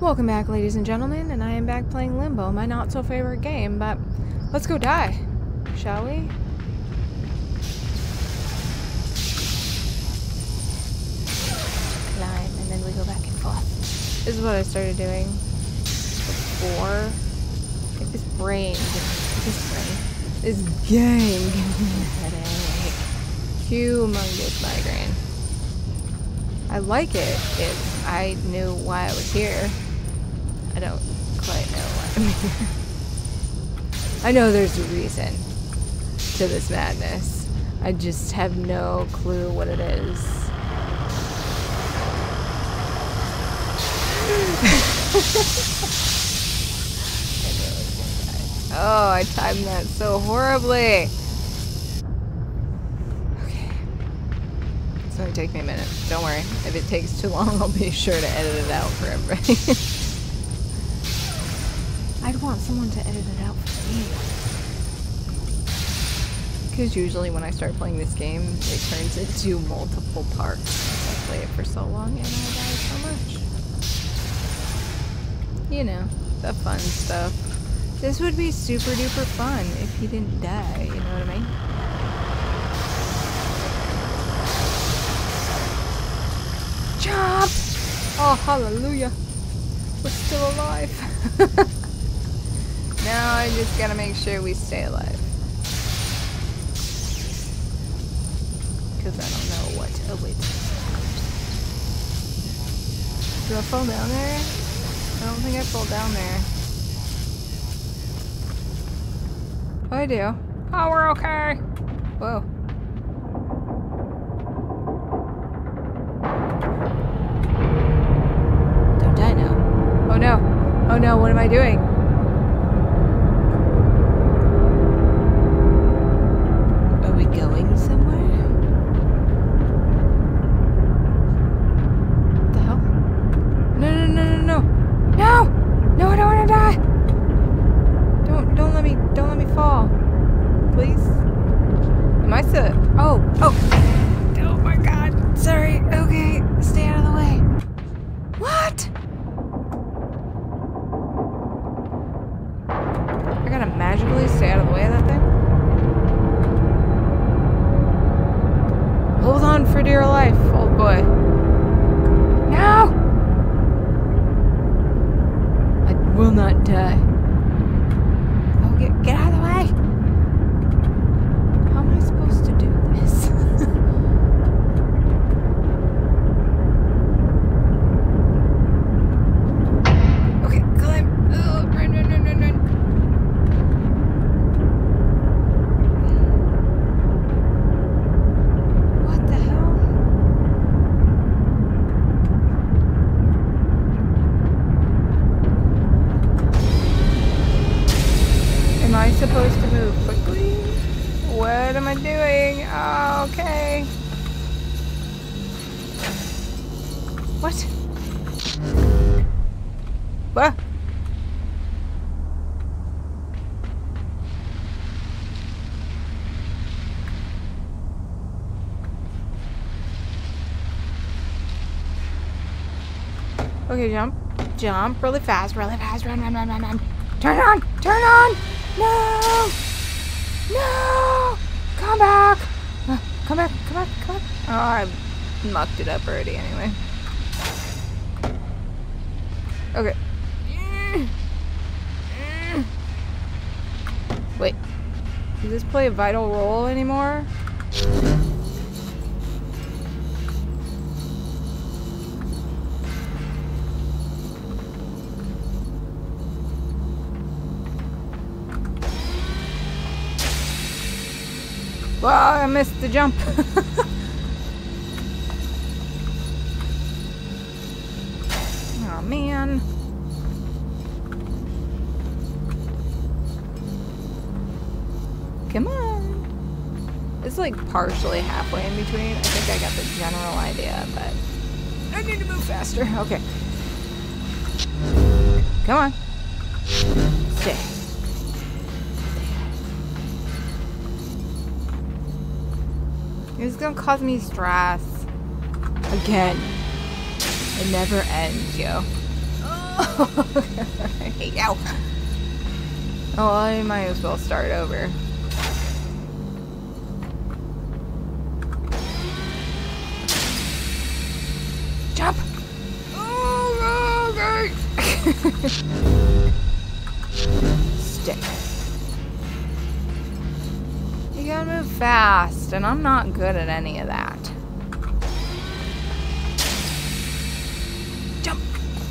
Welcome back, ladies and gentlemen, and I am back playing Limbo, my not so favorite game, but let's go die, shall we? Climb, and then we go back and forth. This is what I started doing before. Like this brain, this brain, this gang gives me a headache. Humongous migraine. I like it if I knew why I was here. I don't quite know why I'm here. I know there's a reason to this madness. I just have no clue what it is. oh, I timed that so horribly. Okay. It's gonna take me a minute. Don't worry. If it takes too long, I'll be sure to edit it out for everybody. Want someone to edit it out for me. Because usually when I start playing this game, it turns into multiple parts. I play it for so long and I die so much. You know, the fun stuff. This would be super duper fun if he didn't die, you know what I mean? Jump! Oh, hallelujah. We're still alive. now I just gotta make sure we stay alive. Because I don't know what awaits us. Do I fall down there? I don't think I fall down there. Oh, I do. Oh, we're okay. Whoa. Don't die now. Oh no. Oh no, what am I doing? Will not die. Oh, get, get out of the way! Okay, jump. Jump really fast, really fast. Run, run, run, run, run. Turn on! Turn on! No! No! Come back! Uh, come back, come back, come back. Oh, I mucked it up already anyway. Okay. Wait. Does this play a vital role anymore? I missed the jump. oh man. Come on. It's like partially halfway in between. I think I got the general idea, but I need to move faster. Okay. Come on. Stay. It's gonna cause me stress. Again. It never ends, yo. Oh, I hate you. Oh, I might as well start over. Jump! Oh, okay. Stick. Move fast, and I'm not good at any of that. Jump!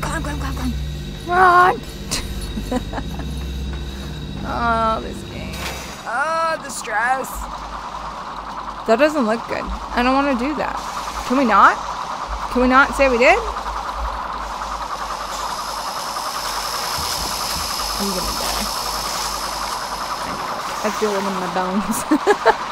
Climb, climb, climb, climb! Run! oh, this game. Oh, the stress. That doesn't look good. I don't want to do that. Can we not? Can we not say we did? I'm gonna. I feel it in my bones.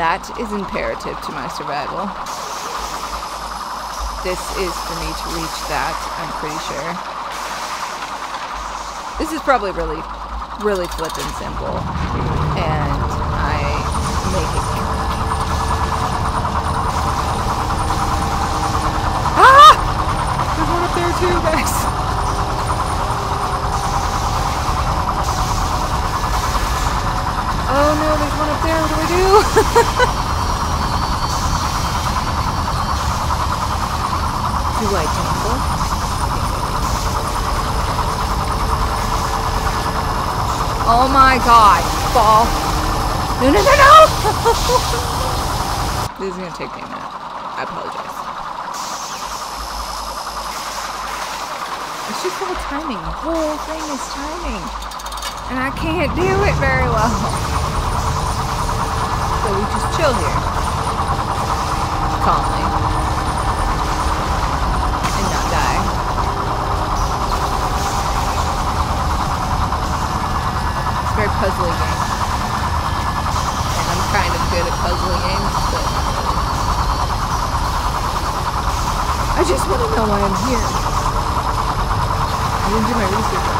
That is imperative to my survival. This is for me to reach that, I'm pretty sure. This is probably really, really flippin' simple. And I make it Ah! There's one up there too, guys. Oh no, there's one up there. What do I do? do I tumble? Oh my god. Fall. No, no, no, no! this is gonna take me a minute. I apologize. It's just all timing. The whole thing is timing. And I can't do it very well. Chill here. Calmly. And not die. It's a very puzzly game. And I'm kind of good at puzzly games, but I just want to know why I'm here. I didn't do my research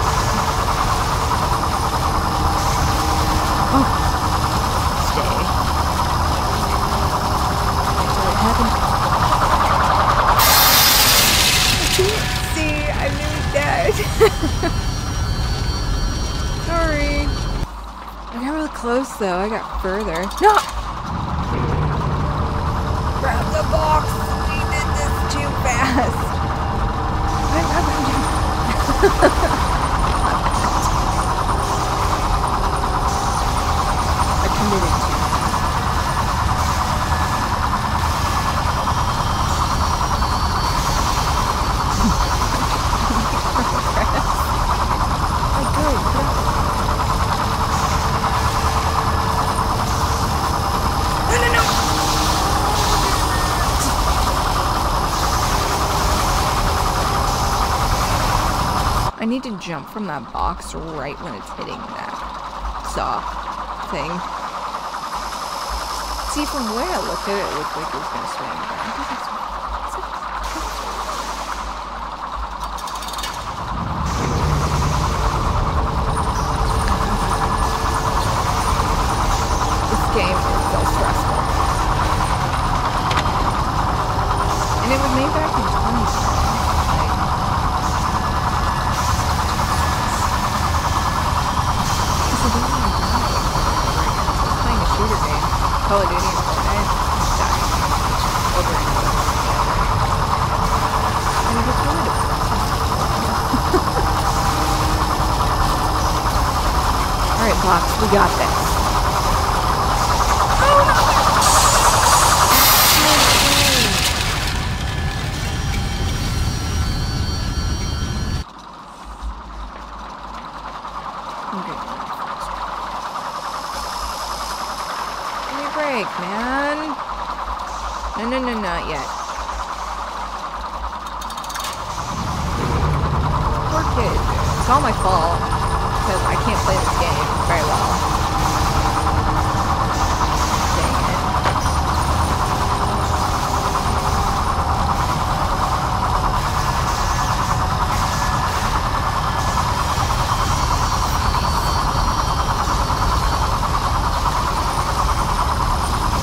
though. I got further. No! Grab the box! We did this too fast. Run, run, run, run. I committed to. I go, No, no, no! I need to jump from that box right when it's hitting that saw thing. See, from way I looked at it, it looked like it was going to swing. This game is so stressful. And it was made back in 2010. Like, It's a really long time. It's playing a shooter game. Call of Duty. Alright, Box, we got this. Okay. Give me a break, man. No, no, no, not yet. Poor kid. all my fault because I can't play this game very well. Dang it.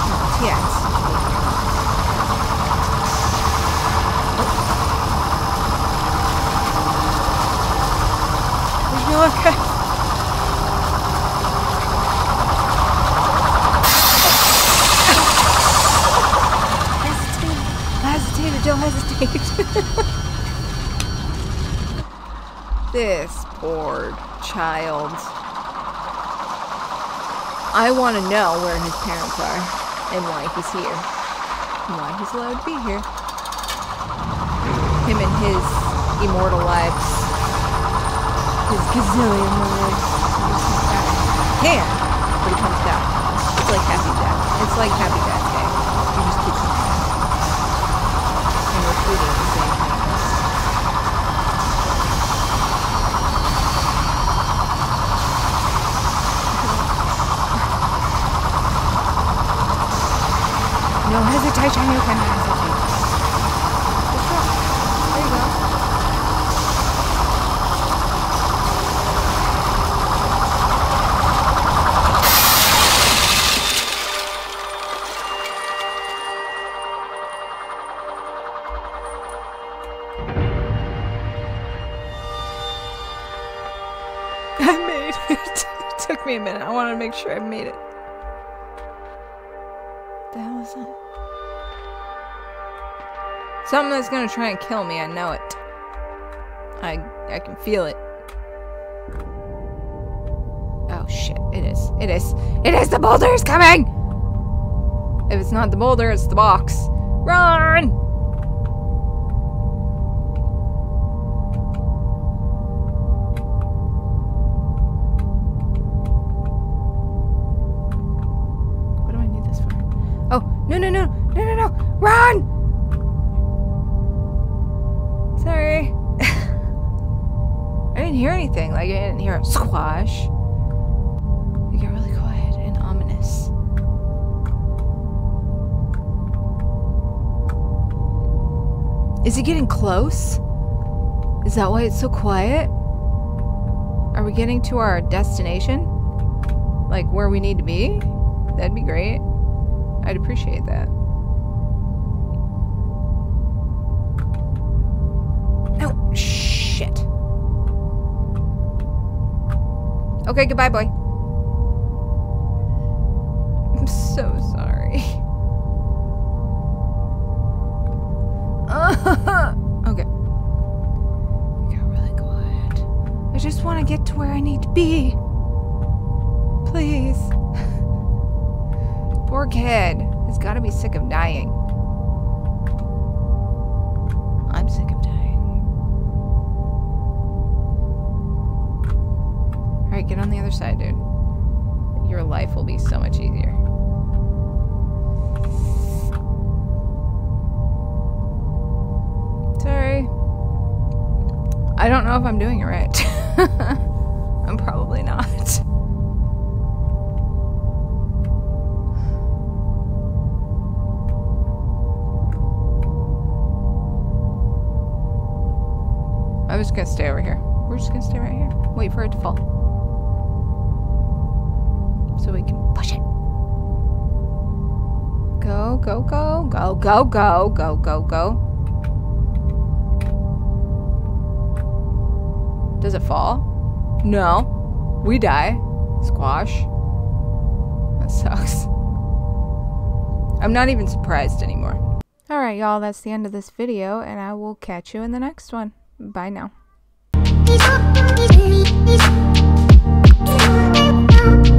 Oh, yes. There's no okay. Hesitate. Hesitate. Don't hesitate. this poor child. I want to know where his parents are and why he's here. And why he's allowed to be here. Him and his immortal lives. His gazillion lives. Can, but he comes back. It's like Happy Jack. It's like Happy Death Day. You just keep coming back. And repeating the same things. Go. There you go. I made it. it took me a minute. I wanted to make sure I made it. Something that's gonna try and kill me. I know it. I I can feel it. Oh shit! It is. It is. It is. The boulder is coming. If it's not the boulder, it's the box. Run! What do I need this for? Oh, no, no, no, no, no, no! Run! Sorry. I didn't hear anything. Like, I didn't hear a squash. It got really quiet and ominous. Is it getting close? Is that why it's so quiet? Are we getting to our destination? Like where we need to be? That'd be great. I'd appreciate that. Okay, goodbye, boy. I'm so sorry. okay. Got really quiet. I just want to get to where I need to be. Please. Poor kid. He's got to be sick of dying. I'm sick of dying. Alright, get on the other side, dude. Your life will be so much easier. Sorry. I don't know if I'm doing it right. I'm probably not. I was gonna stay over here. We're just gonna stay right here. Wait for it to fall. So we can push it. Go, go, go, go, go, go, go, go, go. Does it fall? No. We die. Squash. That sucks. I'm not even surprised anymore. Alright, y'all, that's the end of this video, and I will catch you in the next one. Bye now. Thank you.